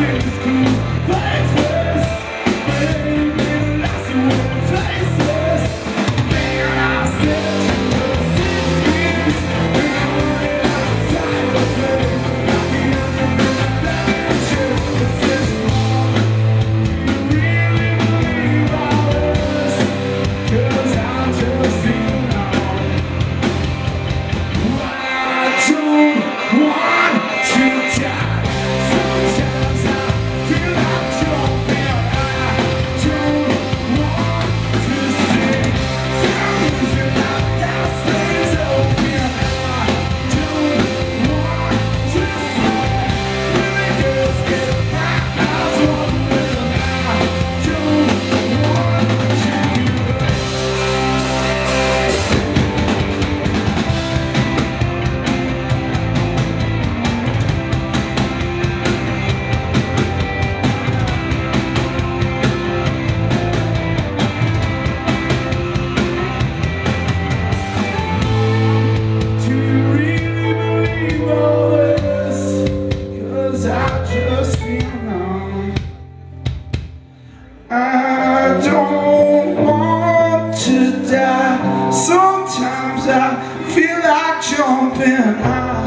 sisters I feel like jumping out.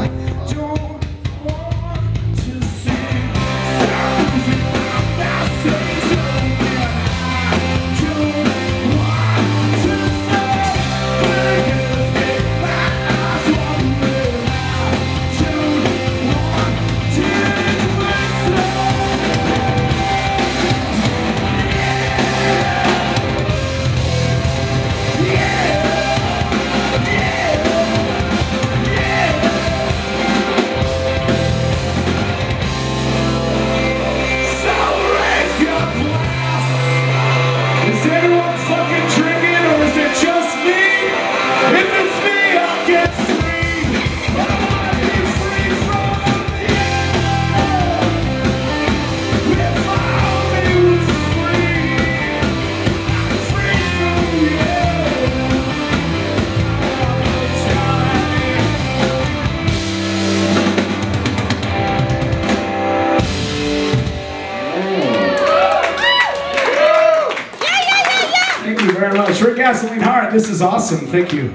Rick Gasoline heart. This is awesome. Thank you.